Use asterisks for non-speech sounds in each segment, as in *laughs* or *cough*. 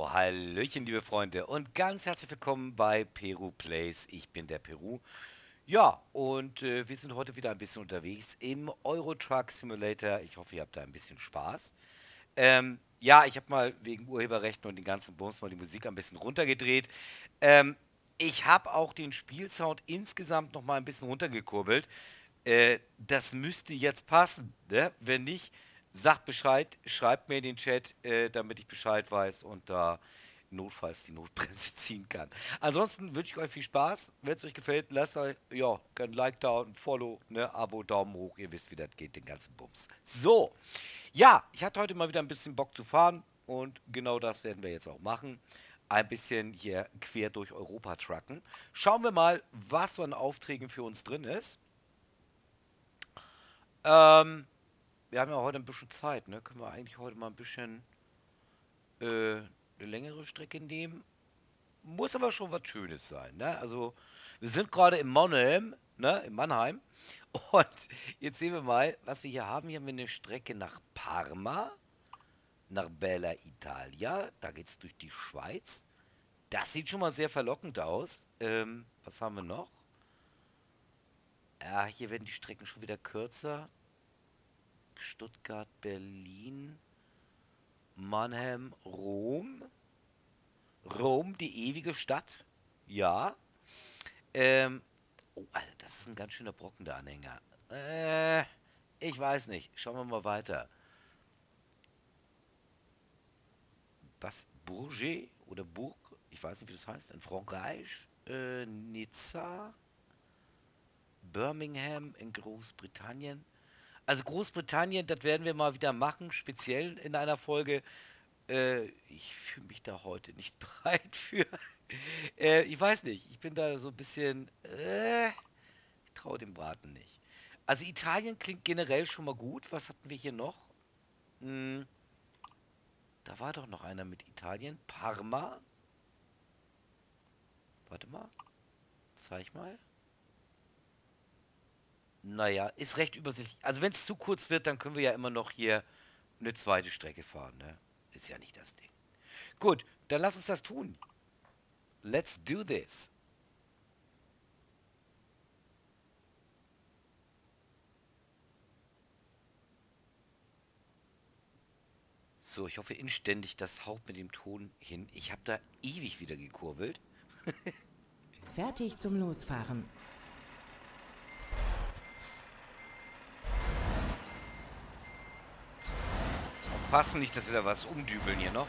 Oh, Hallöchen, liebe Freunde und ganz herzlich willkommen bei Peru Plays. Ich bin der Peru. Ja, und äh, wir sind heute wieder ein bisschen unterwegs im Euro Truck Simulator. Ich hoffe, ihr habt da ein bisschen Spaß. Ähm, ja, ich habe mal wegen Urheberrechten und den ganzen Bums mal die Musik ein bisschen runtergedreht. Ähm, ich habe auch den Spielsound insgesamt noch mal ein bisschen runtergekurbelt. Äh, das müsste jetzt passen. Ne? Wenn nicht, sagt Bescheid, schreibt mir in den Chat, äh, damit ich Bescheid weiß und da notfalls die Notbremse *laughs* ziehen kann. Ansonsten wünsche ich euch viel Spaß. Wenn es euch gefällt, lasst euch ja, ein Like da, ein Follow, ne, Abo, Daumen hoch. Ihr wisst, wie das geht, den ganzen Bums. So, ja, ich hatte heute mal wieder ein bisschen Bock zu fahren und genau das werden wir jetzt auch machen. Ein bisschen hier quer durch Europa trucken. Schauen wir mal, was so an Aufträgen für uns drin ist. Ähm, wir haben ja heute ein bisschen Zeit, ne? Können wir eigentlich heute mal ein bisschen äh, eine längere Strecke nehmen? Muss aber schon was Schönes sein, ne? Also, wir sind gerade in Mannheim, ne? In Mannheim. *laughs* Und jetzt sehen wir mal, was wir hier haben. Hier haben wir eine Strecke nach Parma, nach Bella Italia. Da geht es durch die Schweiz. Das sieht schon mal sehr verlockend aus. Ähm, was haben wir noch? Ja, hier werden die Strecken schon wieder kürzer. Stuttgart, Berlin, Mannheim, Rom. Rom, die ewige Stadt. Ja. Ähm, oh, Alter, das ist ein ganz schöner Brocken, der Anhänger. Äh, ich weiß nicht. Schauen wir mal weiter. Was? Bourget oder Bourg? Ich weiß nicht, wie das heißt. In Frankreich. Äh, Nizza. Birmingham in Großbritannien. Also Großbritannien, das werden wir mal wieder machen, speziell in einer Folge. Äh, ich fühle mich da heute nicht *laughs* bereit für. äh, ich weiß nicht, ich bin da so ein bisschen... Äh, ich traue dem Braten nicht. Also Italien klingt generell schon mal gut. Was hatten wir hier noch? Hm, da war doch noch einer mit Italien. Parma. Warte mal. Zeig mal. Naja, ist recht übersichtlich. Also wenn es zu kurz wird, dann können wir ja immer noch hier eine zweite Strecke fahren. Ne? Ist ja nicht das Ding. Gut, dann lass uns das tun. Let's do this. So, ich hoffe inständig, das haut mit dem Ton hin. Ich habe da ewig wieder gekurbelt. *laughs* Fertig zum Losfahren. Passen nicht, dass wir da was umdübeln hier noch.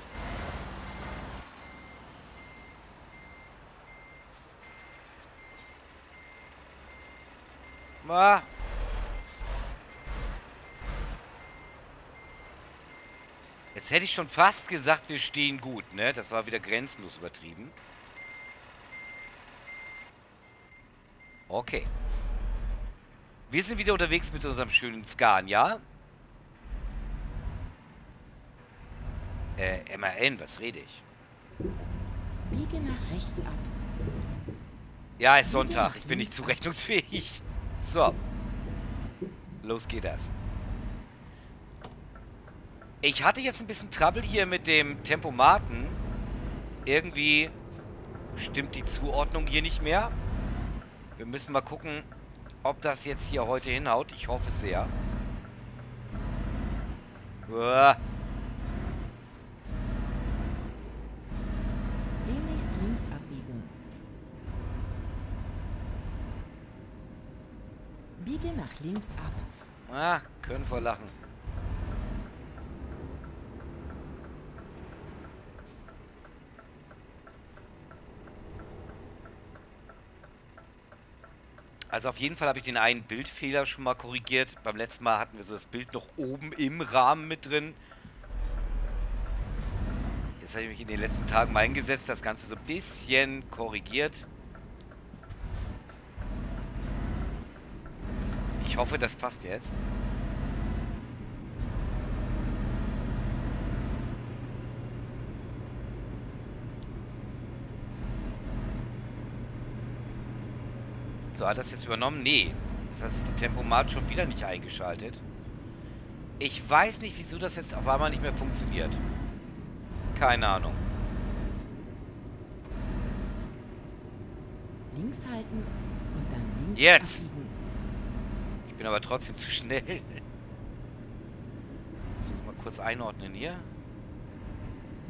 Ma. Jetzt hätte ich schon fast gesagt, wir stehen gut, ne? Das war wieder grenzenlos übertrieben. Okay. Wir sind wieder unterwegs mit unserem schönen Scania. Äh, MAN, was rede ich? Biege nach rechts ab. Ja, ist Sonntag. Ich bin nicht zurechnungsfähig. *laughs* So. Los geht das. Ich hatte jetzt ein bisschen Trouble hier mit dem Tempomaten. Irgendwie stimmt die Zuordnung hier nicht mehr. Wir müssen mal gucken, ob das jetzt hier heute hinhaut. Ich hoffe sehr. Uah. Demnächst links abbiegen. Biege nach links ab. Ah, können vor lachen. Also auf jeden Fall habe ich den einen Bildfehler schon mal korrigiert. Beim letzten Mal hatten wir so das Bild noch oben im Rahmen mit drin. Jetzt habe ich mich in den letzten Tagen mal hingesetzt, das Ganze so ein bisschen korrigiert. Ich hoffe, das passt jetzt. So, hat das jetzt übernommen? Nee. Das hat sich der Tempomat schon wieder nicht eingeschaltet. Ich weiß nicht, wieso das jetzt auf einmal nicht mehr funktioniert. Keine Ahnung. Links halten und dann links Jetzt. abbiegen. Ich bin aber trotzdem zu schnell. Jetzt muss ich mal kurz einordnen hier.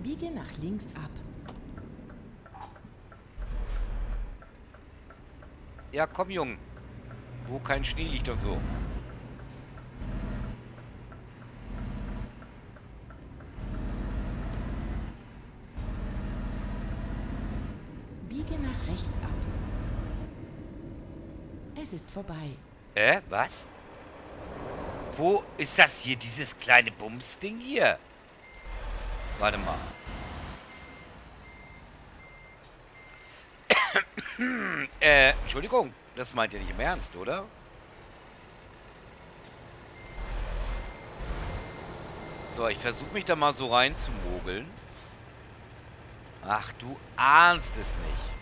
Biege nach links ab. Ja, komm, Jung. Wo kein Schnee liegt und so. Biege nach rechts ab. Es ist vorbei. Äh, was? Wo ist das hier, dieses kleine Bumsding hier? Warte mal. *coughs* äh, Entschuldigung, das meint ihr nicht im Ernst, oder? So, ich versuche mich da mal so reinzumogeln. Ach, du ahnst es nicht.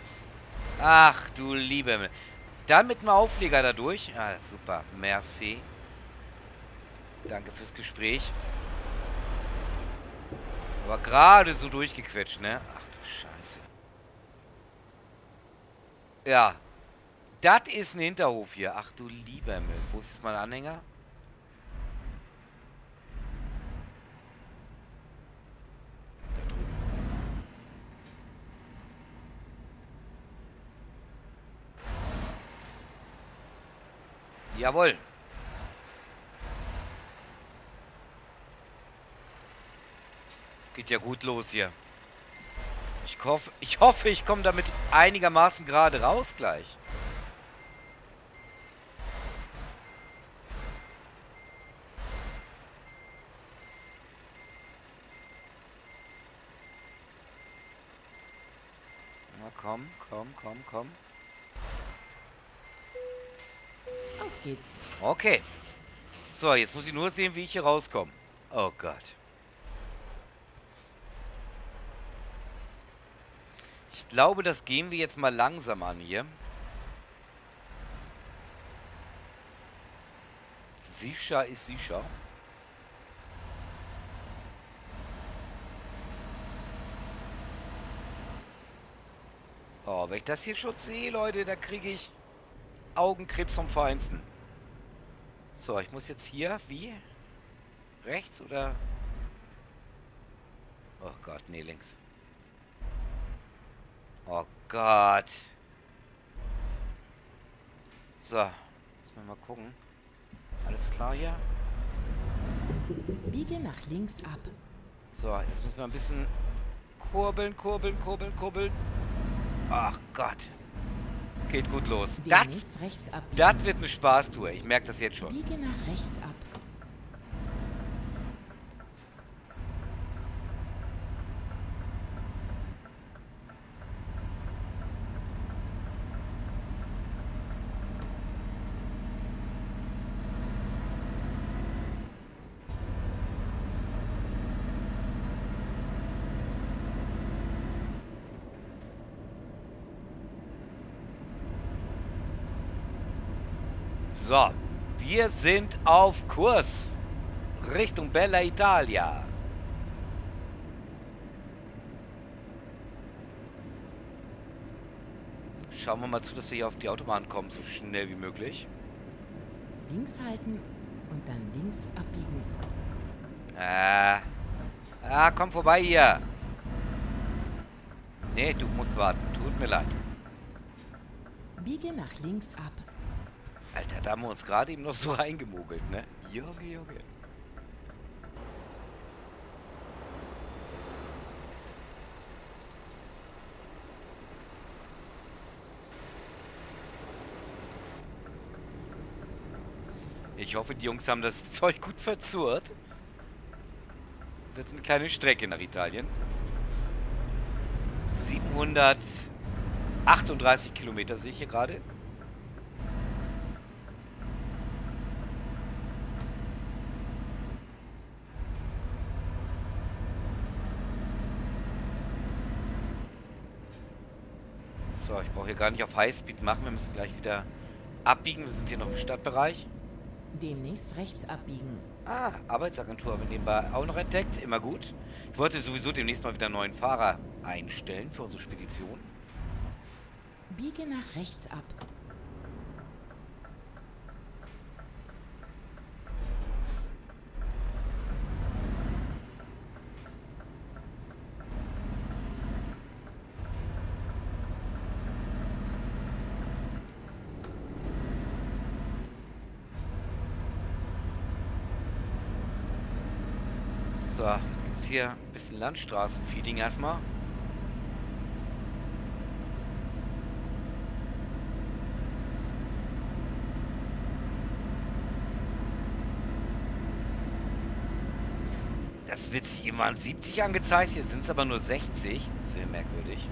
Ach, du liebe Himmel. Dann mit dem Aufleger da durch. Ah, super. Merci. Danke fürs Gespräch. Aber gerade so durchgequetscht, ne? Ach du Scheiße. Ja. Das ist ein Hinterhof hier. Ach du lieber Himmel. Wo ist jetzt mein Anhänger? Jawohl. Geht ja gut los hier. Ich hoffe, ich hoffe, ich komme damit einigermaßen gerade raus gleich. Na komm, komm, komm, komm. Auf geht's. Okay. So, jetzt muss ich nur sehen, wie ich hier rauskomme. Oh Gott. Ich glaube, das gehen wir jetzt mal langsam an hier. Sicher ist sicher. Oh, wenn ich das hier schon sehe, Leute, da kriege ich Augenkrebs vom Feinsten. So, ich muss jetzt hier, wie? Rechts oder? Oh Gott, nee, links. Oh Gott. So, jetzt mal mal gucken. Alles klar hier? Biege nach links ab. So, jetzt müssen wir ein bisschen kurbeln, kurbeln, kurbeln, kurbeln. Ach Gott. Geht gut los. Das wird eine Spaßtour. Ich merke das jetzt schon. Biege nach rechts ab. So, wir sind auf Kurs Richtung Bella Italia. Schauen wir mal zu, dass wir hier auf die Autobahn kommen, so schnell wie möglich. Links halten und dann links abbiegen. Äh. Ah, komm vorbei hier. Nee, du musst warten. Tut mir leid. Biege nach links ab. Alter, da haben wir uns gerade eben noch so reingemogelt, ne? Junge, Junge. Ich hoffe, die Jungs haben das *laughs* Zeug gut verzurrt. Jetzt eine kleine Strecke nach Italien. 738 Kilometer sehe ich hier gerade. So, ich brauche hier gar nicht auf Highspeed machen. Wir müssen gleich wieder abbiegen. Wir sind hier noch im Stadtbereich. Demnächst rechts abbiegen. Ah, Arbeitsagentur haben wir nebenbei auch noch entdeckt. Immer gut. Ich wollte sowieso demnächst mal wieder einen neuen Fahrer einstellen für unsere Spedition. Biege nach rechts ab. So, jetzt gibt es hier ein bisschen Landstraßenfeeding erstmal. Das wird sich immer an 70 angezeigt, hier sind es aber nur 60. Sehr merkwürdig.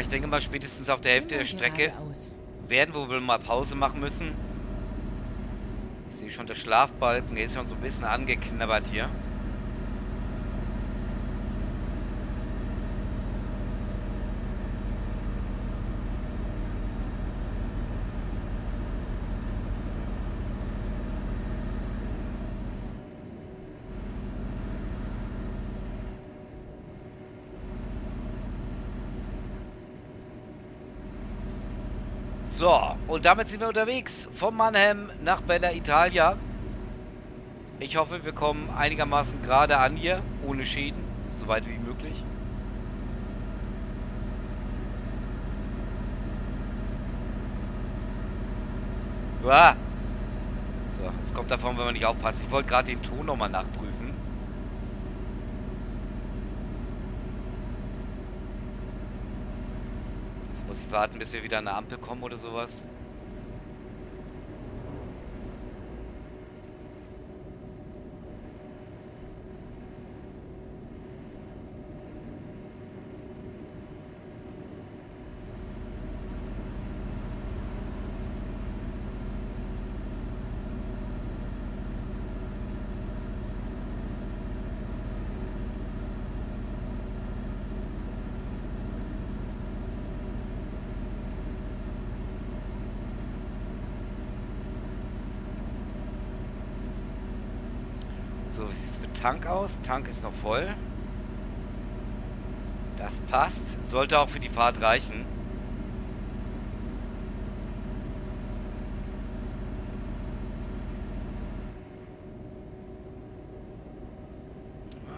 Ich denke mal spätestens auf der Hälfte der Strecke werden wir wohl mal Pause machen müssen. Ich sehe schon, der Schlafbalken der ist schon so ein bisschen angeknabbert hier. So, und damit sind wir unterwegs von Mannheim nach Bella Italia. Ich hoffe, wir kommen einigermaßen gerade an hier, ohne Schäden, soweit wie möglich. Uah. So, es kommt davon, wenn man nicht aufpasst. Ich wollte gerade den Ton nochmal nachprüfen. Jetzt muss ich warten, bis wir wieder eine Ampel kommen oder sowas. So, wie sieht es mit Tank aus? Tank ist noch voll. Das passt. Sollte auch für die Fahrt reichen.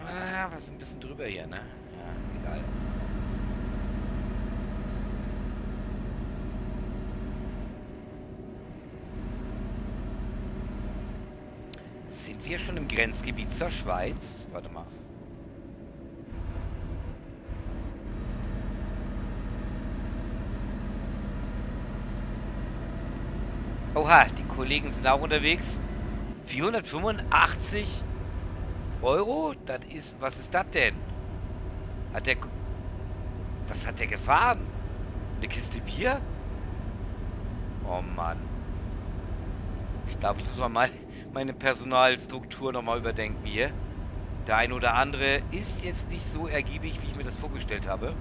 Ah, was ein bisschen drüber hier, ne? Ja, egal. Sind wir schon im Grenzgebiet zur Schweiz? Warte mal. Oha, die Kollegen sind auch unterwegs. 485 Euro? Das ist... Was ist das denn? Hat der... Was hat der gefahren? Eine Kiste Bier? Oh Mann. Ich glaube, ich muss mal *laughs* meine Personalstruktur nochmal überdenken hier. Der ein oder andere ist jetzt nicht so ergiebig, wie ich mir das vorgestellt habe.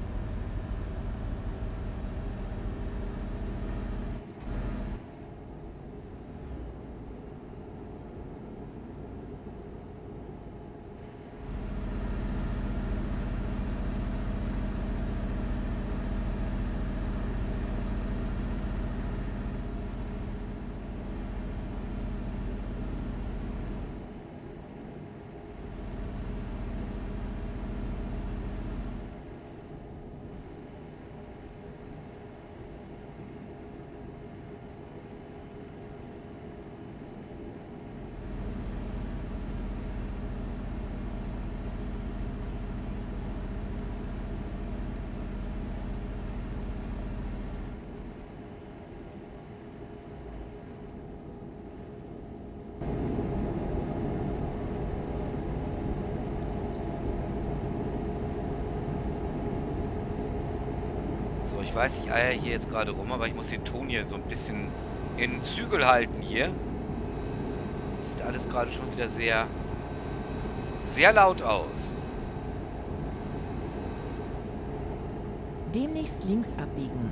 So, ich eier hier jetzt gerade rum, aber ich muss den Ton hier so ein bisschen in Zügel halten hier. Sieht alles gerade schon wieder sehr, sehr laut aus. Demnächst links abbiegen.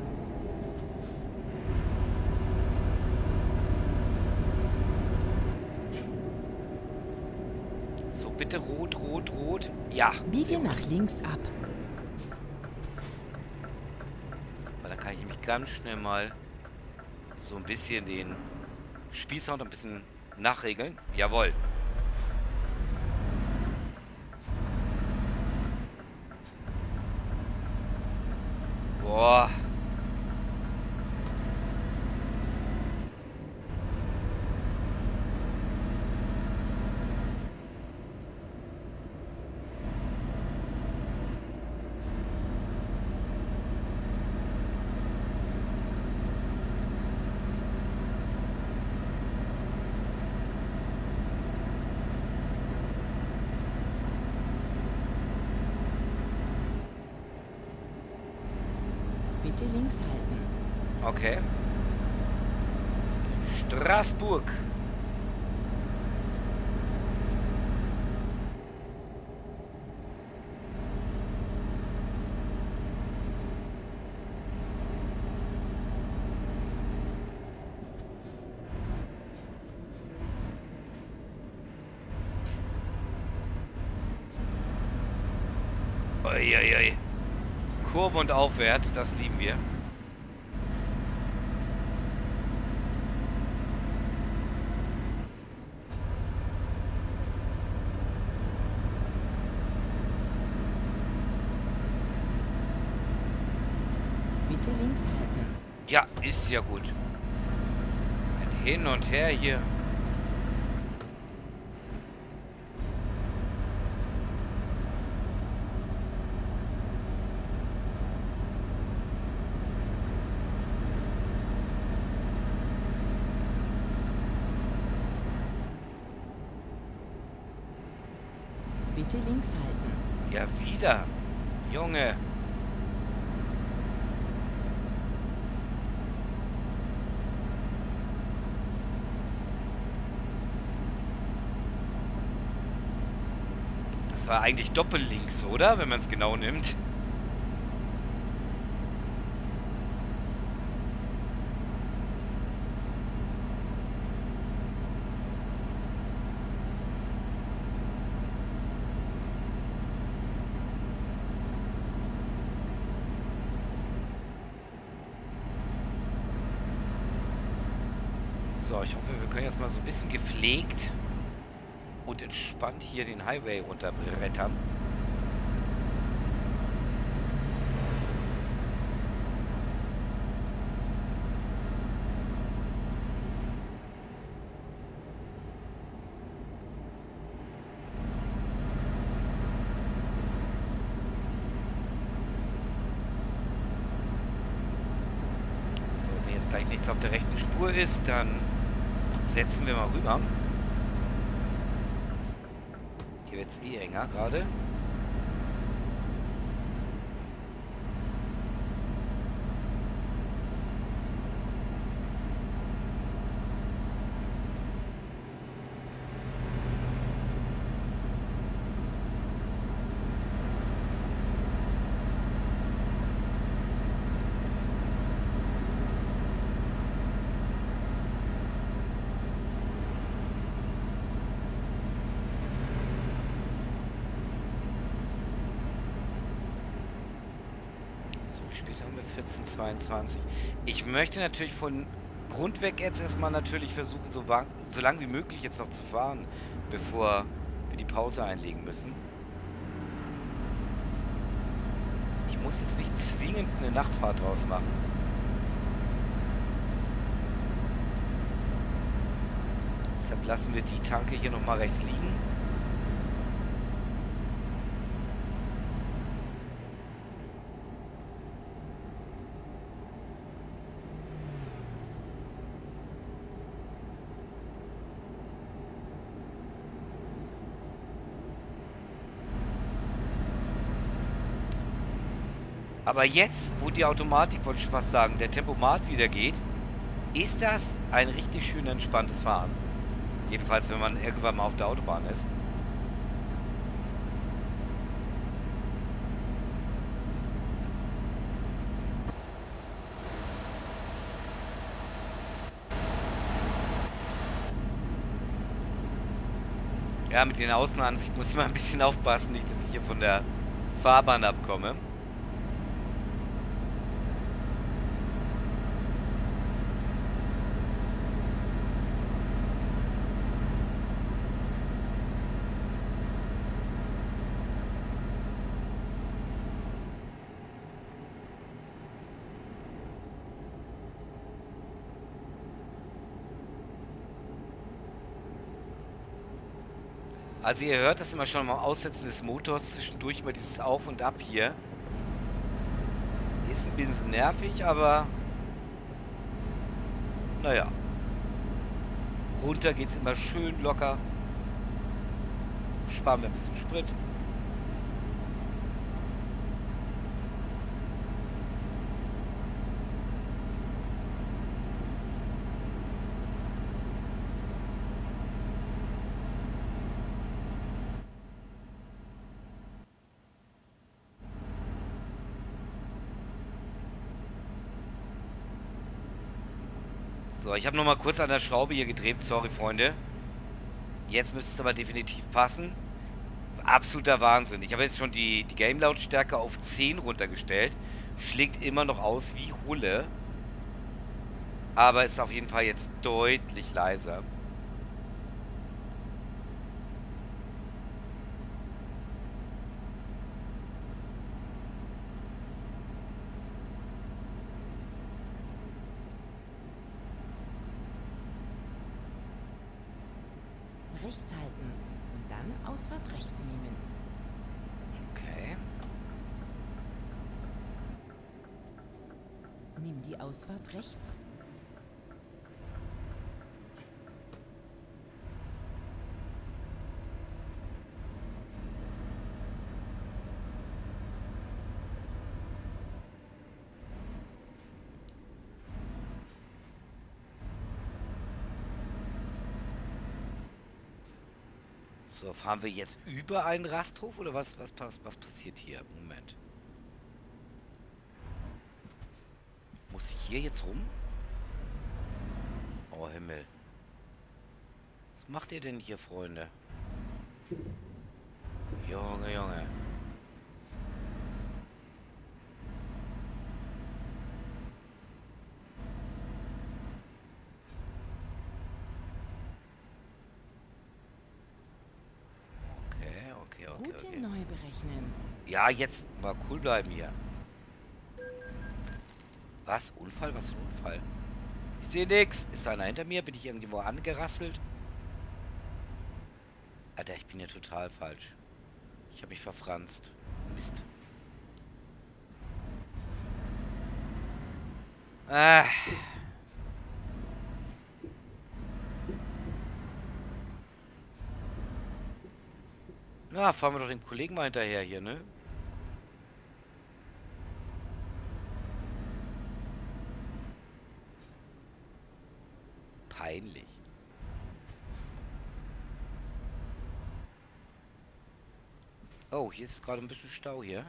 So, bitte rot, rot, rot. Ja. Biege nach links ab. Weil dann kann ich mich ganz schnell mal so ein bisschen den Spielsound ein bisschen nachregeln. Jawohl. Boah. Bitte links halten. Okay. Straßburg. Uiuiui. Kurve und aufwärts, das lieben wir. Bitte links halten. Ja, ist ja gut. Ein Hin und Her hier. Bitte links halten. Ja, wieder. Junge. Das war eigentlich doppellinks, oder? Wenn man es genau nimmt. So, ich hoffe, wir können jetzt mal so ein bisschen gepflegt und entspannt hier den Highway runterbrettern. So, wenn jetzt gleich nichts auf der rechten Spur ist, dann setzen wir mal rüber. Hier wird es eh enger gerade. 20. Ich möchte natürlich von Grund weg jetzt erstmal natürlich versuchen, so, so lang wie möglich jetzt noch zu fahren, bevor wir die Pause einlegen müssen. Ich muss jetzt nicht zwingend eine Nachtfahrt draus machen. Deshalb lassen wir die Tanke hier nochmal rechts liegen. Aber jetzt, wo die Automatik, wollte ich fast sagen, der Tempomat wieder geht, ist das ein richtig schön entspanntes Fahren. Jedenfalls, wenn man irgendwann mal auf der Autobahn ist. Ja, mit den Außenansichten muss ich mal ein bisschen aufpassen, nicht, dass ich hier von der Fahrbahn abkomme. Also ihr hört das immer schon mal Aussetzen des Motors zwischendurch immer dieses Auf und Ab hier. Ist ein bisschen nervig, aber naja. Runter geht's immer schön locker. Sparen wir ein bisschen Sprit. So, ich habe noch mal kurz an der Schraube hier gedreht. Sorry, Freunde. Jetzt müsste es aber definitiv passen. Absoluter Wahnsinn. Ich habe jetzt schon die, die Game-Lautstärke auf 10 runtergestellt. Schlägt immer noch aus wie Hulle. Aber ist auf jeden Fall jetzt deutlich leiser. Rechts halten und dann Ausfahrt rechts nehmen. Okay. Nimm die Ausfahrt rechts. So, fahren wir jetzt über einen Rasthof oder was, was, pass- was passiert hier? Moment. Muss ich hier jetzt rum? Oh Himmel. Was macht ihr denn hier, Freunde? Junge, Junge. Okay, okay, okay, Route okay. neu berechnen. Ja, jetzt mal cool bleiben hier. Was? Unfall? Was für ein Unfall? Ich sehe nix. Ist da einer hinter mir? Bin ich irgendwo angerasselt? Alter, ich bin ja total falsch. Ich habe mich verfranst. Mist. Ah. Na, fahren wir doch dem Kollegen mal hinterher hier, ne? Oh, hier ist gerade ein bisschen Stau hier.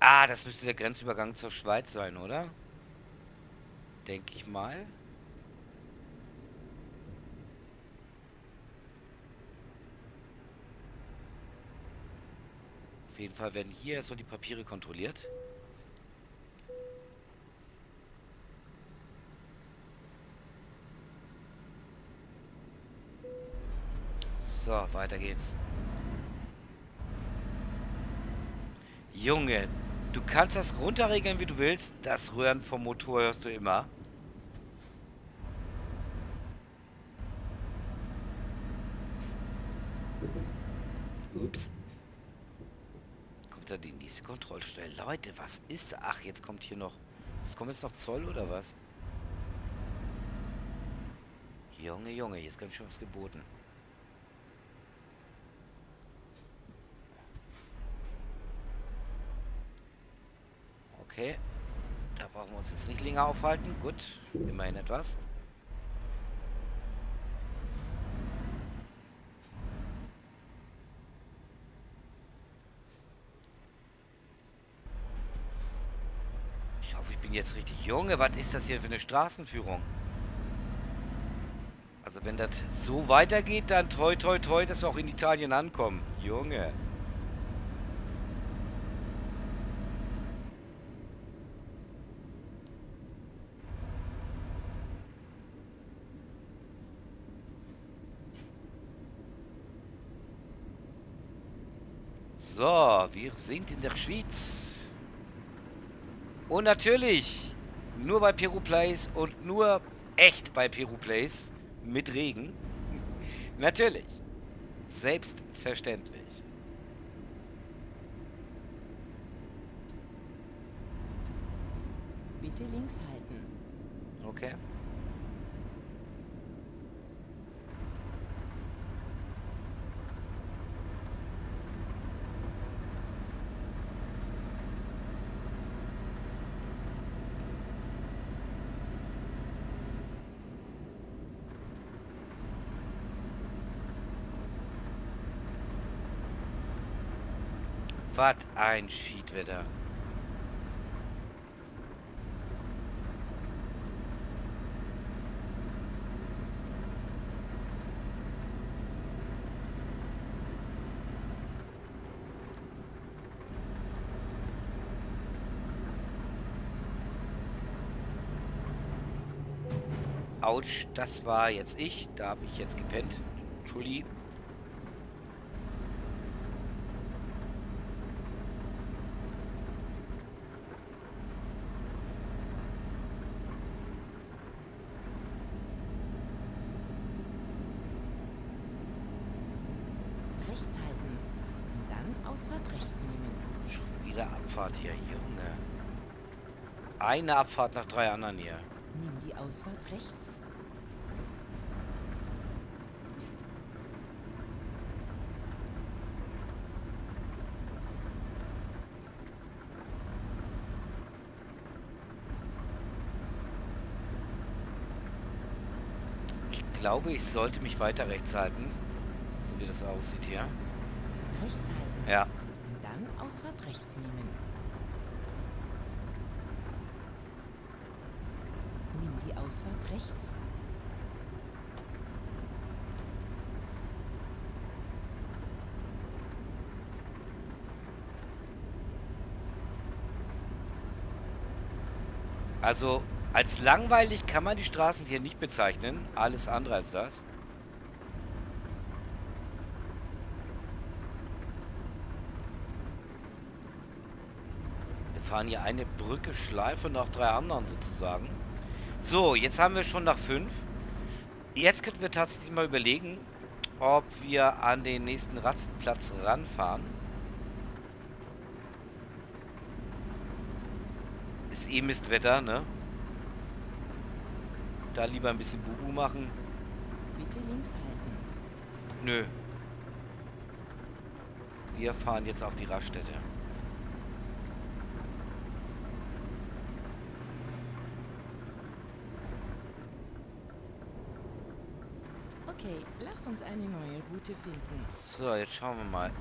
Ah, das müsste der Grenzübergang zur Schweiz sein, oder? Denke ich mal. Auf jeden Fall werden hier erstmal die Papiere kontrolliert. So, weiter geht's. Junge, du kannst das runterregeln, wie du willst. Das Röhren vom Motor hörst du immer. Ups. Kommt da die nächste Kontrollstelle. Leute, was ist... Ach, jetzt kommt hier noch... Was kommt jetzt noch Zoll oder was? Junge, Junge, ist ganz schön was geboten. Okay. Da brauchen wir uns jetzt nicht länger aufhalten. Gut, immerhin etwas. Ich hoffe, ich bin jetzt richtig Junge. Was ist das hier für eine Straßenführung? Also wenn das so weitergeht, dann toi toi toi, dass wir auch in Italien ankommen. Junge. So, wir sind in der Schweiz. Und natürlich nur bei Peru Place und nur echt bei Peru Place mit Regen. *laughs* natürlich. Selbstverständlich. Bitte links halten. Okay. Was ein Schiedwetter. Autsch, das war jetzt ich. Da habe ich jetzt gepennt. Entschuldigung. Rechts halten. Und dann Ausfahrt rechts nehmen. Schon wieder Abfahrt hier, Junge. Eine Abfahrt nach drei anderen hier. Nimm die Ausfahrt rechts. Ich glaube, ich sollte mich weiter rechts halten. So wie das aussieht hier. Rechts halten. Ja. Und dann Ausfahrt rechts nehmen. Nimm die Ausfahrt rechts. Also, als langweilig kann man die Straßen hier nicht bezeichnen. Alles andere als das. Fahren hier eine Brücke Schleife nach drei anderen sozusagen. So, jetzt haben wir schon nach fünf. Jetzt könnten wir tatsächlich mal überlegen, ob wir an den nächsten Rastplatz ranfahren. eh Mistwetter, ne? Da lieber ein bisschen Bubu machen. Bitte links halten. Nö. Wir fahren jetzt auf die Raststätte. Okay, lass uns eine neue Route finden. So, jetzt schauen wir mal.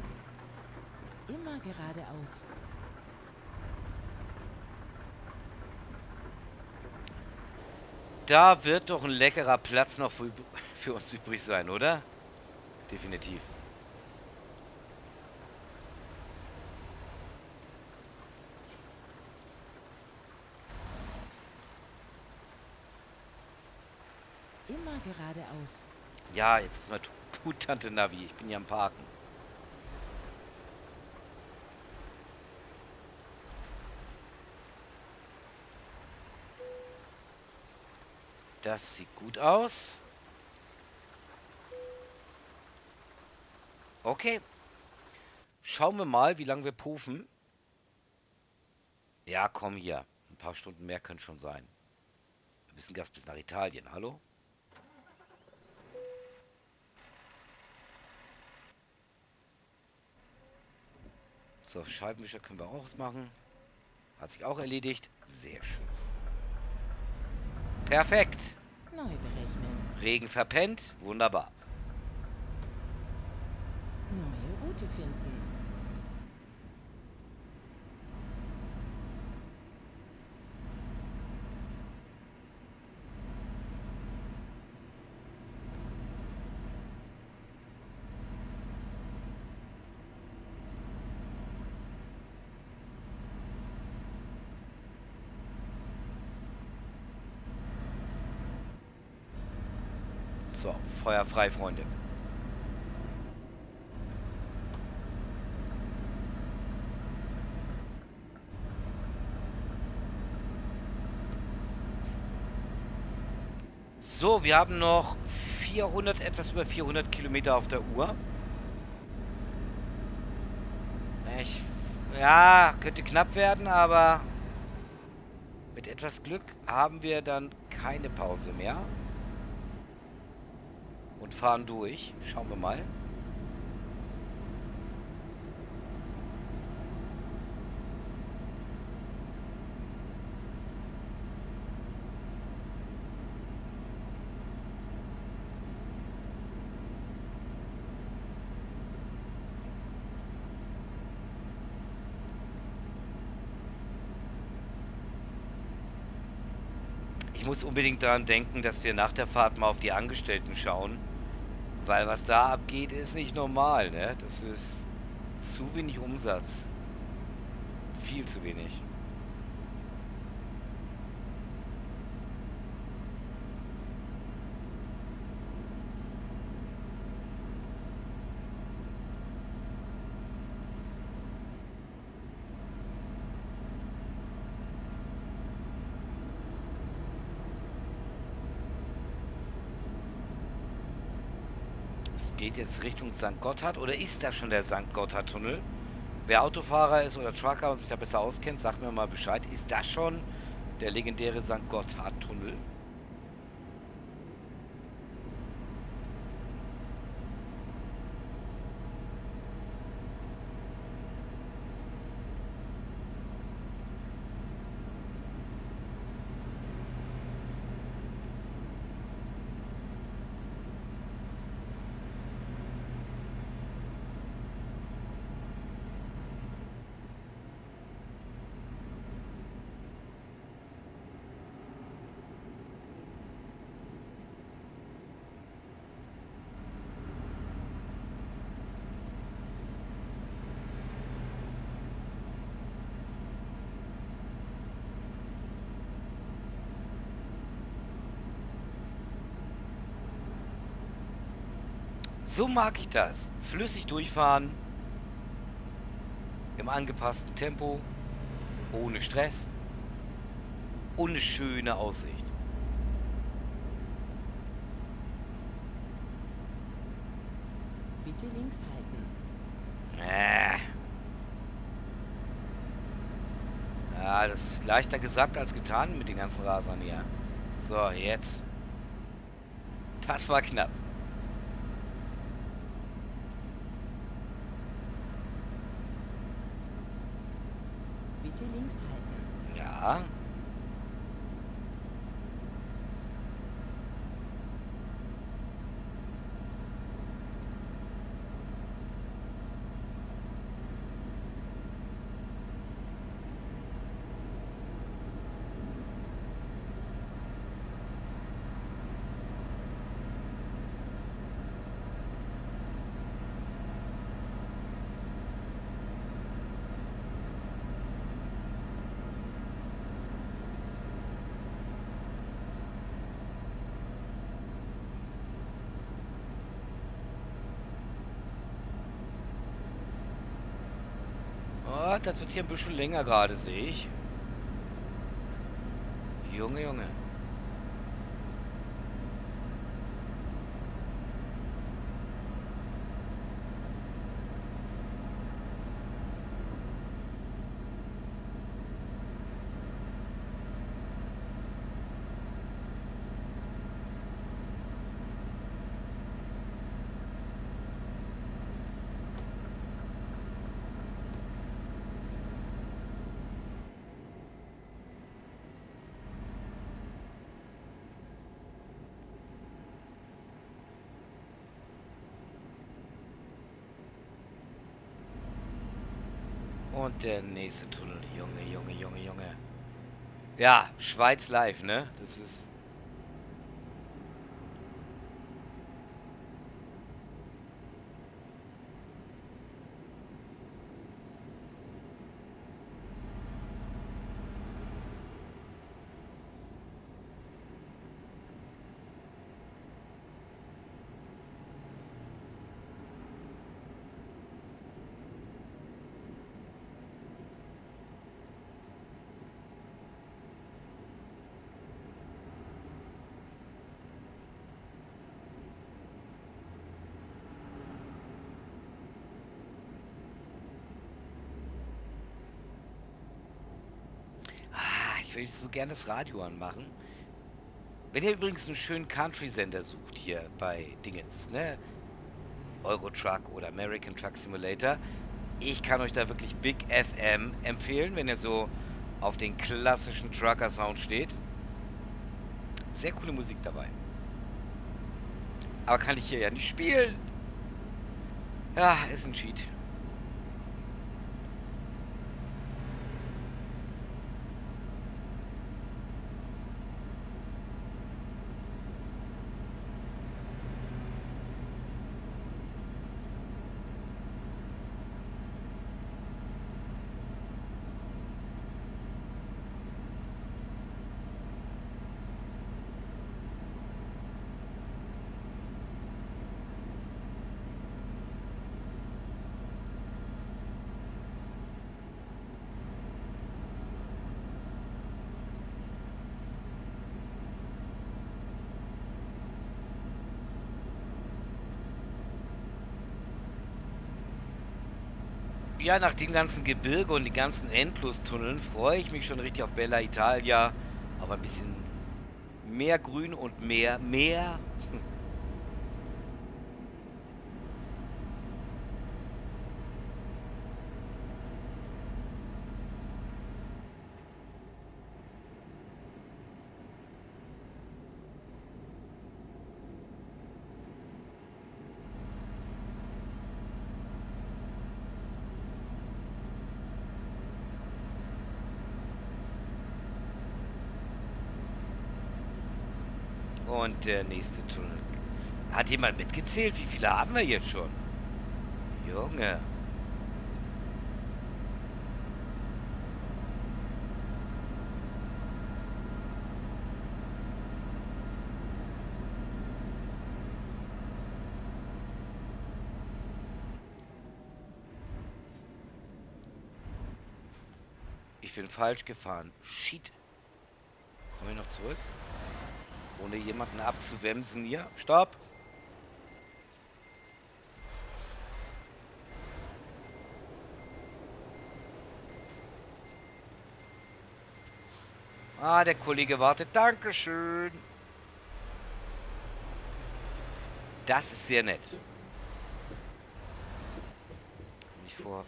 Immer geradeaus. Da wird doch ein leckerer Platz noch für, für uns übrig sein, oder? Definitiv. Immer geradeaus. Ja, jetzt ist mal gut, Tante Navi. Ich bin ja am Parken. Das sieht gut aus. Okay. Schauen wir mal, wie lange wir pufen. Ja, komm hier. Ein paar Stunden mehr können schon sein. Wir müssen Gas bis nach Italien. Hallo? So, Scheibenwischer können wir auch ausmachen. Hat sich auch erledigt. Sehr schön. Perfekt. Neu berechnen. Regen verpennt. Wunderbar. Neue Route finden. So, Feuer frei, Freunde. So, wir haben noch 400, etwas über 400 Kilometer auf der Uhr. Ich, ja, könnte knapp werden, aber mit etwas Glück haben wir dann keine Pause mehr. Und fahren durch. Schauen wir mal. Ich muss unbedingt daran denken, dass wir nach der Fahrt mal auf die Angestellten schauen. Weil was da abgeht, ist nicht normal, ne? Das ist zu wenig Umsatz. Viel zu wenig. Es geht jetzt Richtung St. Gotthard oder ist da schon der St. Gotthard-Tunnel? Wer Autofahrer ist oder Trucker und sich da besser auskennt, sagt mir mal Bescheid. Ist das schon der legendäre St. Gotthard-Tunnel? So mag ich das. Flüssig durchfahren. Im angepassten Tempo. Ohne Stress. Und eine schöne Aussicht. Bitte links halten. Äh. Ja, das ist leichter gesagt als getan mit den ganzen Rasern hier. So, jetzt. Das war knapp. Bitte links halten. Ja. Oh, das wird hier ein bisschen länger gerade, sehe ich. Junge, Junge. Und der nächste Tunnel. Junge, Junge, Junge, Junge. Ja, Schweiz live, ne? Das ist... Ah, ich so gerne das Radio anmachen. Wenn ihr übrigens einen schönen Country-Sender sucht hier bei Dingens, ne? Eurotruck oder American Truck Simulator. Ich kann euch da wirklich Big FM empfehlen, wenn ihr so auf den klassischen Trucker-Sound steht. Sehr coole Musik dabei. Aber kann ich hier ja nicht spielen. Ja, ist ein Cheat. Ja, nach dem ganzen Gebirge und den ganzen Endlostunneln freue ich mich schon richtig auf Bella Italia. Auf ein bisschen mehr Grün und mehr, mehr. Und der nächste Tunnel. Hat jemand mitgezählt? Wie viele haben wir jetzt schon? Junge. Ich bin falsch gefahren. Shit. Komme ich noch zurück? Ohne jemanden abzuwemsen hier. Stopp! Ah, der Kollege wartet. Dankeschön. Das ist sehr nett. Mich vor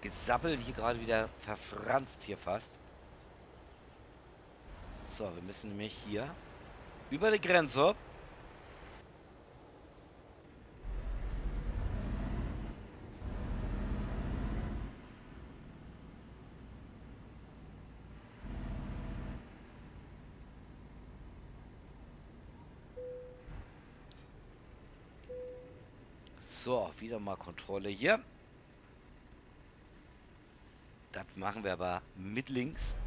Gesabbel hier gerade wieder verfranst hier fast. So, wir müssen nämlich hier über die Grenze. So, wieder mal Kontrolle hier. Das machen wir aber mit links.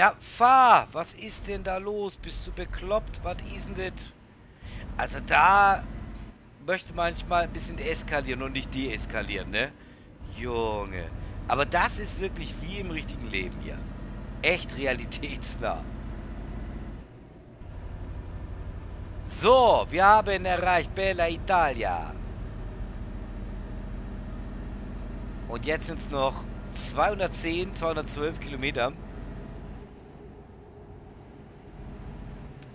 Ja, fahr! Was ist denn da los? Bist du bekloppt? Was ist denn das? Also da möchte manchmal ein bisschen eskalieren und nicht deeskalieren, ne? Junge. Aber das ist wirklich wie im richtigen Leben hier. Echt realitätsnah. So, wir haben erreicht Bella Italia. Und jetzt sind es noch 210, 212 Kilometer.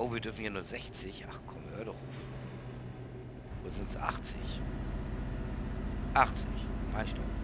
Oh, wir dürfen hier nur 60. Ach komm, hör doch auf. Wo sind es? 80? 80. Mach ich doch.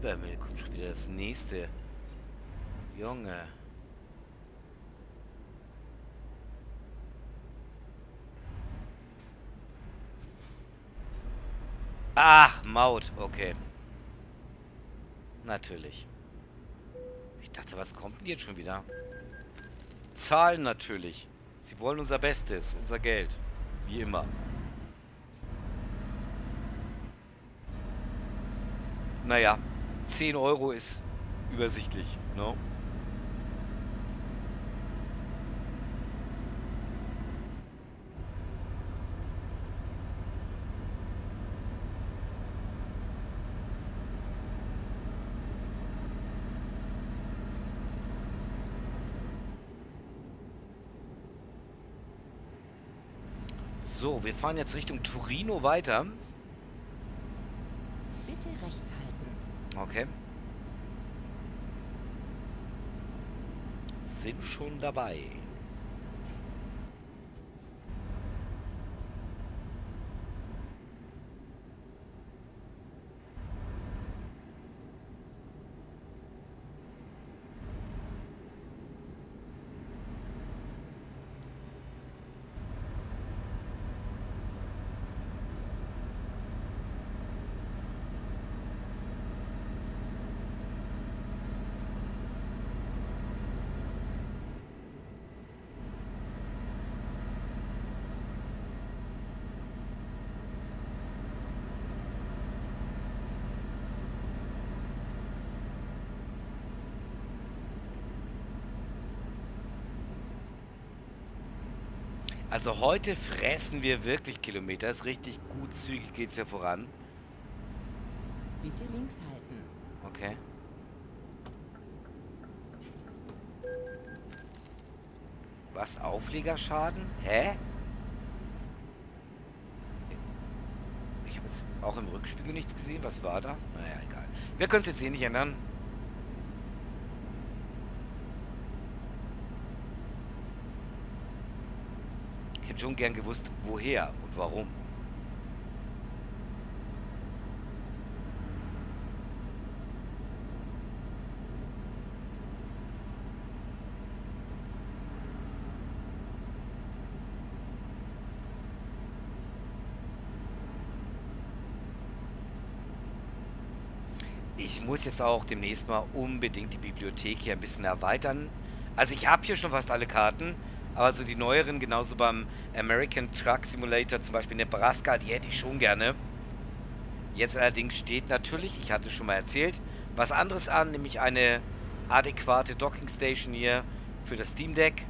Lieber Himmel, kommt schon wieder das nächste. Junge. Ach, Maut, okay. Natürlich. Ich dachte, was kommt denn jetzt schon wieder? Zahlen natürlich. Sie wollen unser Bestes, unser Geld. Wie immer. Naja, 10 Euro ist übersichtlich. No? So, wir fahren jetzt Richtung Torino weiter. Bitte rechts halten. Okay. Sind schon dabei. Also heute fressen wir wirklich Kilometer. Ist richtig gut zügig geht's ja voran. Bitte links halten. Okay. Was? Auflegerschaden? Hä? Ich habe jetzt auch im Rückspiegel nichts gesehen. Was war da? Naja, egal. Wir können es jetzt eh nicht ändern. schon gern gewusst, woher und warum. ich muss jetzt auch demnächst mal unbedingt die Bibliothek hier ein bisschen erweitern. Also ich habe hier schon fast alle Karten aber so die neueren, genauso beim American Truck Simulator, zum Beispiel Nebraska, die hätte ich schon gerne. Jetzt allerdings steht natürlich, ich hatte schon mal erzählt, was anderes an, nämlich eine adäquate Docking Station hier für das Steam Deck.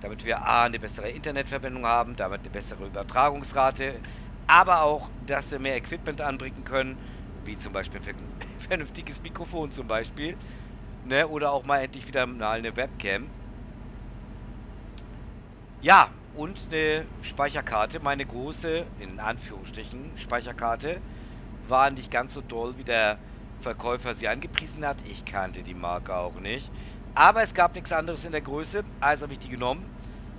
Damit wir A, eine bessere Internetverbindung haben, damit eine bessere Übertragungsrate, aber auch, dass wir mehr Equipment anbringen können, wie zum Beispiel ein vernünftiges Mikrofon zum Beispiel. Ne? Oder auch mal endlich wieder mal eine Webcam. Ja, und eine Speicherkarte, meine große, in Anführungsstrichen, Speicherkarte, war nicht ganz so doll, wie der Verkäufer sie angepriesen hat. Ich kannte die Marke auch nicht. Aber es gab nichts anderes in der Größe, also habe ich die genommen.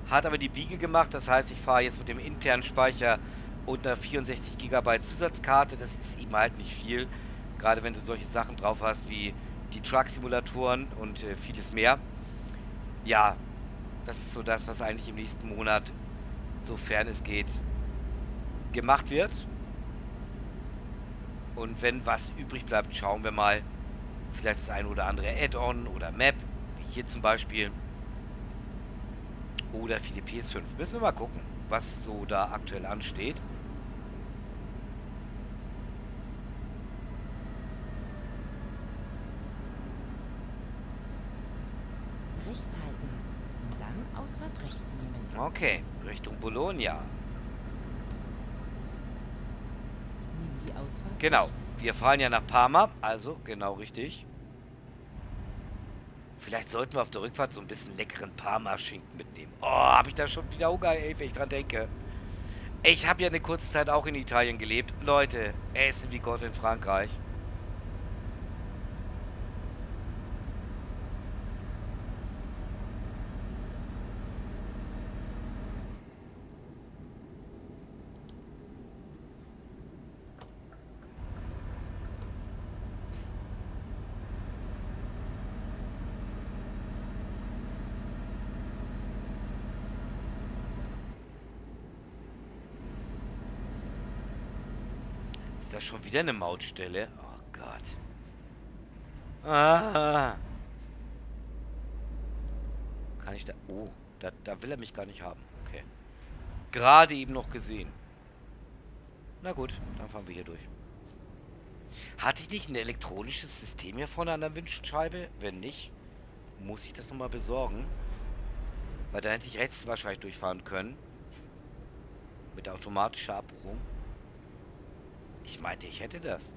Hat aber die Biege gemacht, das heißt, ich fahre jetzt mit dem internen Speicher und einer 64 GB Zusatzkarte. Das ist eben halt nicht viel, gerade wenn du solche Sachen drauf hast wie die Truck-Simulatoren und äh, vieles mehr. Ja, das ist so das, was eigentlich im nächsten Monat, sofern es geht, gemacht wird. Und wenn was übrig bleibt, schauen wir mal, vielleicht das ein oder andere Add-on oder Map, wie hier zum Beispiel. Oder viele PS5. Müssen wir mal gucken, was so da aktuell ansteht. Rechts halten und dann Ausfahrt rechts nehmen. Okay, Richtung Bologna. Genau, wir fahren ja nach Parma, also genau richtig. Vielleicht sollten wir auf der Rückfahrt so ein bisschen leckeren Parma-Schinken mitnehmen. Oh, habe ich da schon wieder Hunger, ey, wenn ich dran denke. Ich habe ja eine kurze Zeit auch in Italien gelebt. Leute, essen wie Gott in Frankreich. Ist das schon wieder eine Mautstelle? Oh Gott. Ah. Kann ich da... Oh, da, da will er mich gar nicht haben. Okay. Gerade eben noch gesehen. Na gut, dann fahren wir hier durch. Hatte ich nicht ein elektronisches System hier vorne an der Windschutzscheibe? Wenn nicht, muss ich das nochmal besorgen. Weil da hätte ich rechts wahrscheinlich durchfahren können. Mit automatischer Abbuchung. Ich meinte, ich hätte das.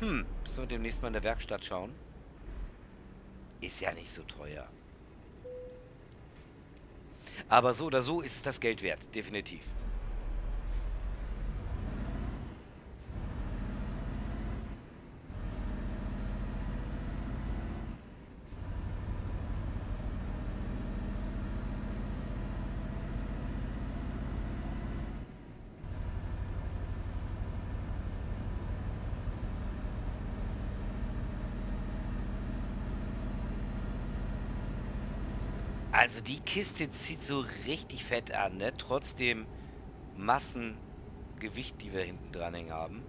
Hm, müssen wir demnächst mal in der Werkstatt schauen. Ist ja nicht so teuer. Aber so oder so ist es das Geld wert, definitiv. Also die Kiste zieht so richtig fett an, ne? Trotz dem Massengewicht, die wir hinten dran hängen haben.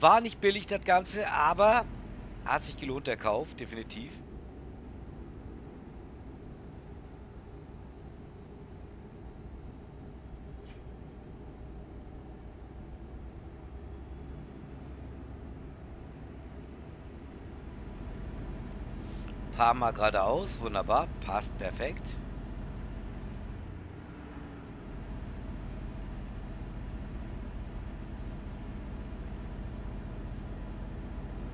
War nicht billig das Ganze, aber hat sich gelohnt der Kauf, definitiv. Paar Mal geradeaus, wunderbar, passt perfekt.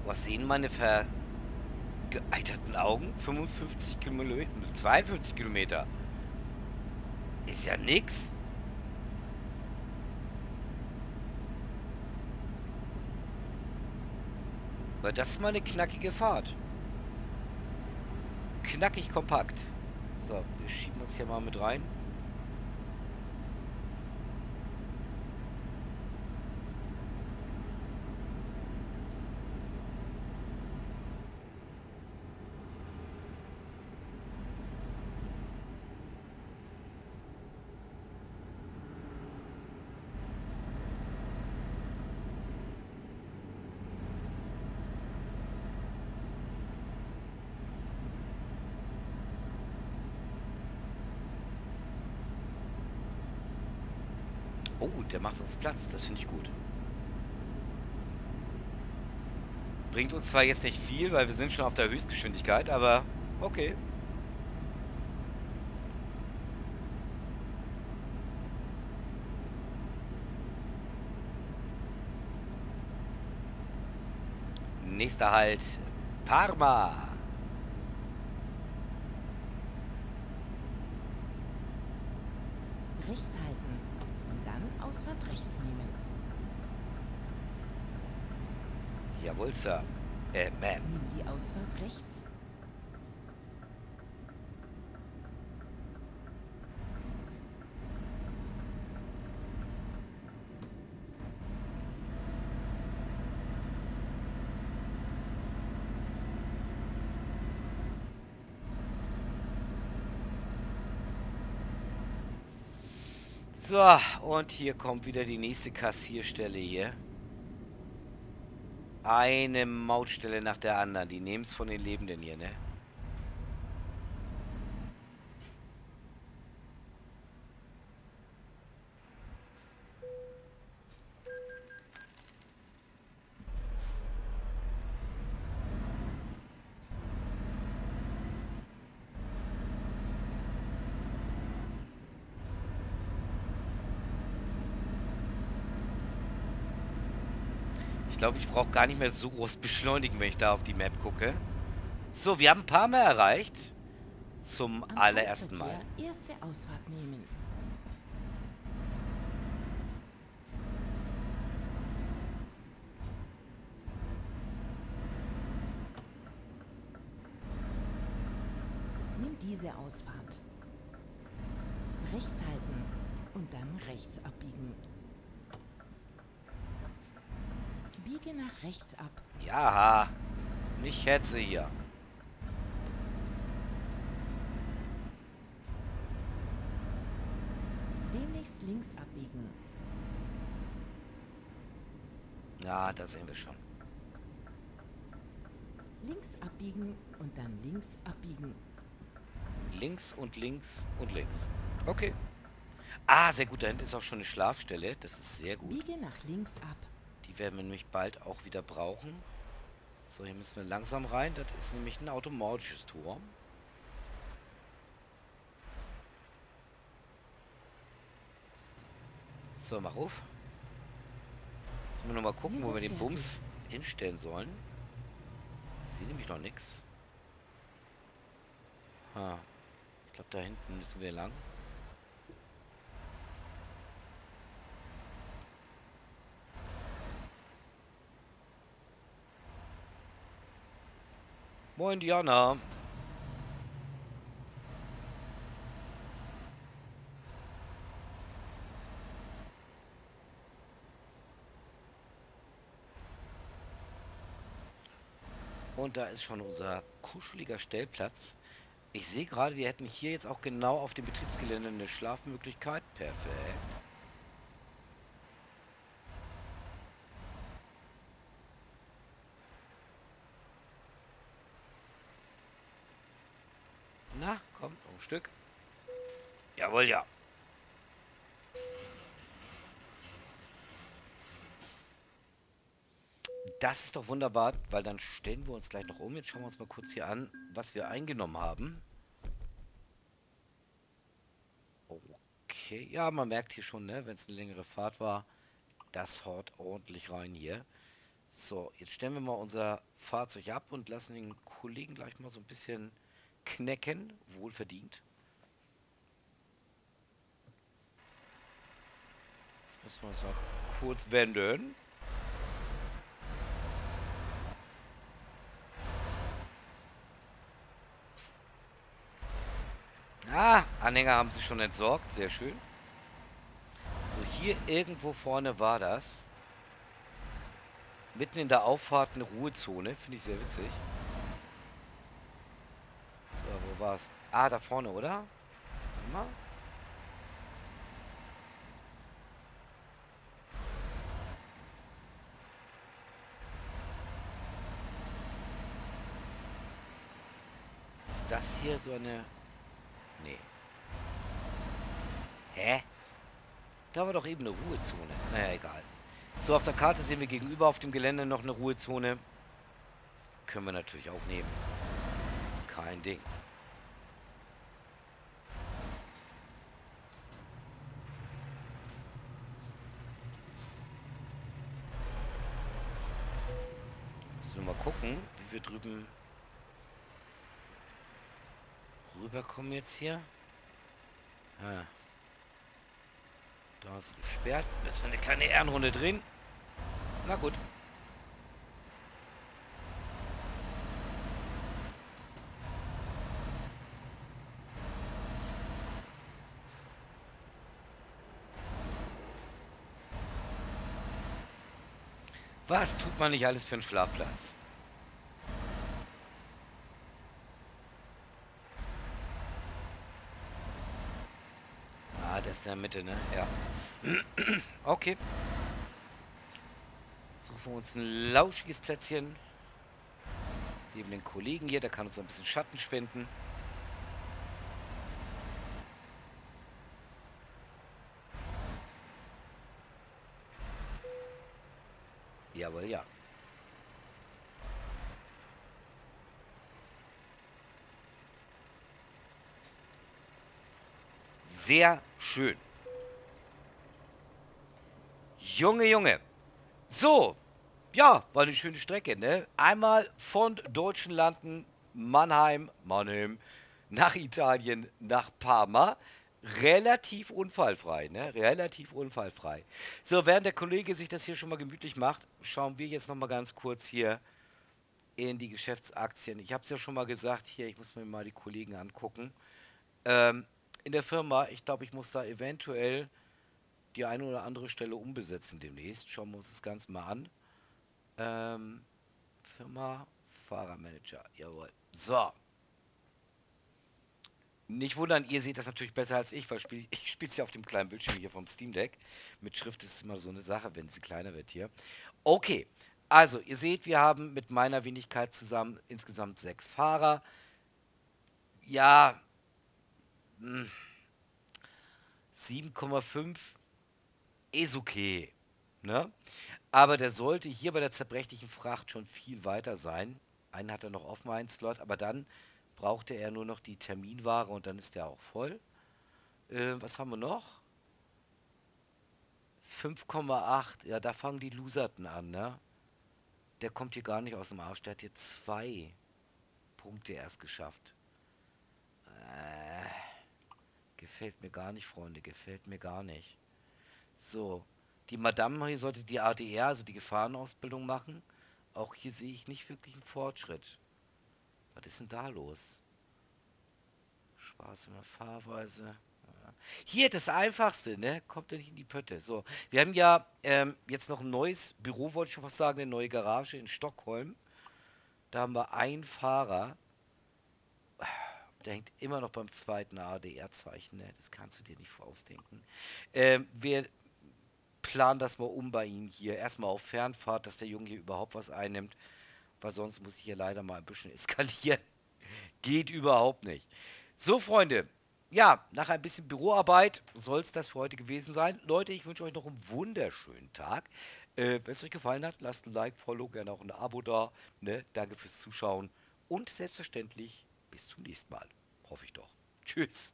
Was sehen meine vergeeiterten Augen? 55 Kilometer, 52 Kilometer. Ist ja nix. Aber das ist mal eine knackige Fahrt knackig kompakt. So, wir schieben uns hier mal mit rein. Oh, der macht uns Platz. Das finde ich gut. Bringt uns zwar jetzt nicht viel, weil wir sind schon auf der Höchstgeschwindigkeit, aber okay. Nächster Halt, Parma. Rechts halten und dann Ausfahrt rechts nehmen. Jawohl, Sir. Äh, Ma'am. Nimm die Ausfahrt rechts. So, und hier kommt wieder die nächste Kassierstelle hier. Eine Mautstelle nach der anderen. Die nehmen es von den Lebenden hier, ne? Ich glaube, ich brauche gar nicht mehr so groß beschleunigen, wenn ich da auf die Map gucke. So, wir haben ein paar Mal erreicht. Zum Am allerersten Mal. Erste Ausfahrt nehmen. Nimm diese Ausfahrt. Rechts halten und dann rechts abbiegen. Biege nach rechts ab. Ja, nicht Hetze hier. Demnächst links abbiegen. Ja, da sehen wir schon. Links abbiegen und dann links abbiegen. Links und links und links. Okay. Ah, sehr gut. Da hinten ist auch schon eine Schlafstelle. Das ist sehr gut. Biege nach links ab. Die werden wir nämlich bald auch wieder brauchen. So, hier müssen wir langsam rein. Das ist nämlich ein automatisches Tor. So, mach auf. Müssen wir nochmal gucken, Wir wo wir den fertig. Bums hinstellen sollen. Ich sehe nämlich noch nichts. Ha. Ich glaube, da hinten müssen wir lang. Moin, Diana. Und da ist schon unser kuscheliger Stellplatz. Ich sehe gerade, wir hätten hier jetzt auch genau auf dem Betriebsgelände eine Schlafmöglichkeit. Perfekt. Na, komm, noch ein Stück. Jawohl, ja. Das ist doch wunderbar, weil dann stellen wir uns gleich noch um. Jetzt schauen wir uns mal kurz hier an, was wir eingenommen haben. Okay, ja, man merkt hier schon, ne, wenn es eine längere Fahrt war, das haut ordentlich rein hier. So, jetzt stellen wir mal unser Fahrzeug ab und lassen den Kollegen gleich mal so ein bisschen knecken, wohlverdient. Jetzt müssen wir uns mal kurz wenden. Ah, Anhänger haben sie schon entsorgt, sehr schön. So, hier irgendwo vorne war das. Mitten in der Auffahrt eine Ruhezone, finde ich sehr witzig. Wo war's? Ah, da vorne, oder? Warte. Ist das hier so eine... Nee. Hä? Da war doch eben eine Ruhezone. Naja, egal. So, auf der Karte sehen wir gegenüber auf dem Gelände noch eine Ruhezone. Können wir natürlich auch nehmen. Kein Ding. Gucken, wie wir drüben rüberkommen jetzt hier. Ah. Da ist gesperrt. Müssen wir eine kleine Ehrenrunde drehen. Na gut. Was tut man nicht alles für einen Schlafplatz? Ah, der ist in der Mitte, ne? Ja. *clears throat* okay. Suchen wir uns ein lauschiges Plätzchen. Neben den Kollegen hier, der kann uns ein bisschen Schatten spenden. Jawohl, ja. Sehr schön. Junge, Junge. So. Ja, war eine schöne Strecke, ne? Einmal von deutschen Landen, Mannheim, Mannheim, nach Italien, nach Parma. Relativ unfallfrei, ne? Relativ unfallfrei. So, während der Kollege sich das hier schon mal gemütlich macht, schauen wir jetzt noch mal ganz kurz hier in die Geschäftsaktien. Ich habe es ja schon mal gesagt, hier, ich muss mir mal die Kollegen angucken. Ähm, in der Firma, ich glaube, ich muss da eventuell die eine oder andere Stelle umbesetzen demnächst. Schauen wir uns das Ganze mal an. Ähm, Firma, Fahrermanager, jawohl. So. Nicht wundern, ihr seht das natürlich besser als ich, weil spiel, *laughs* ich spiele es ja auf dem kleinen Bildschirm hier vom Steam Deck. Mit Schrift ist es immer so eine Sache, wenn sie kleiner wird hier. Okay, also ihr seht, wir haben mit meiner Wenigkeit zusammen insgesamt sechs Fahrer. Ja, 7,5 ist okay. Ne? Aber der sollte hier bei der zerbrechlichen Fracht schon viel weiter sein. Einen hat er noch offen, einen Slot, aber dann brauchte er nur noch die Terminware und dann ist der auch voll. Äh, was haben wir noch? 5,8. Ja, da fangen die Loserten an, ne? Der kommt hier gar nicht aus dem Arsch. Der hat hier zwei Punkte erst geschafft. Äh, gefällt mir gar nicht, Freunde. Gefällt mir gar nicht. So. Die Madame hier sollte die ADR, also die Gefahrenausbildung machen. Auch hier sehe ich nicht wirklich einen Fortschritt. Was ist denn da los? Spaß in der Fahrweise. Hier, das Einfachste, ne? Kommt ja nicht in die Pötte. So, wir haben ja ähm, jetzt noch ein neues Büro, wollte ich schon fast sagen, eine neue Garage in Stockholm. Da haben wir einen Fahrer. Der hängt immer noch beim zweiten ADR-Zeichen, ne? Das kannst du dir nicht vorausdenken. Ähm, wir planen das mal um bei ihm hier. Erstmal auf Fernfahrt, dass der Junge hier überhaupt was einnimmt. Weil sonst muss ich hier leider mal ein bisschen *laughs* eskalieren. Geht überhaupt nicht. So, Freunde. Ja, nach ein bisschen Büroarbeit soll es das für heute gewesen sein. Leute, ich wünsche euch noch einen wunderschönen Tag. Äh, Wenn es euch gefallen hat, lasst ein Like, Follow, gerne auch ein Abo da. Ne? Danke fürs Zuschauen. Und selbstverständlich bis zum nächsten Mal. Hoffe ich doch. Tschüss.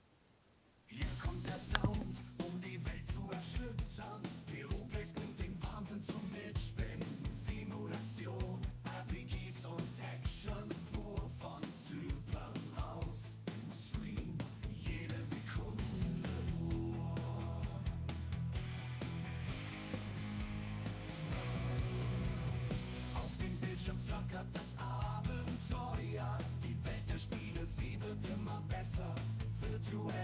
Hier kommt der Sound, um die Welt zu erschüttern. Abenteuer. Die